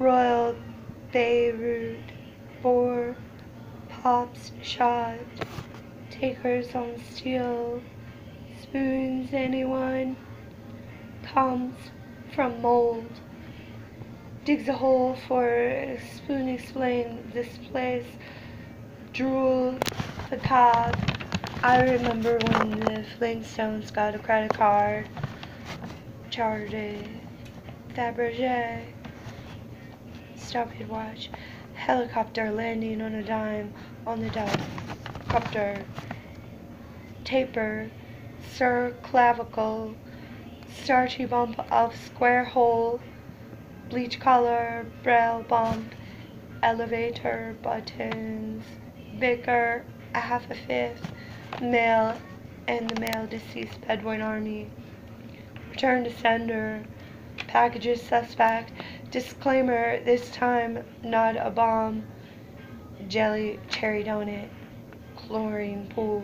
Royal Beirut, four pops shot, takers on steel, spoons anyone, comes from mold, digs a hole for spoon explain this place, drool, the cab. I remember when the Flintstones got a credit card, charted, Fabergé, stopwatch, helicopter landing on a dime on the dove, copter, taper, sir clavicle, starchy bump of square hole, bleach collar, braille bump, elevator buttons, bicker, a half a fifth, male, and the male deceased Bedouin army. Return to sender, packages suspect, disclaimer, this time not a bomb, jelly, cherry donut, chlorine pool.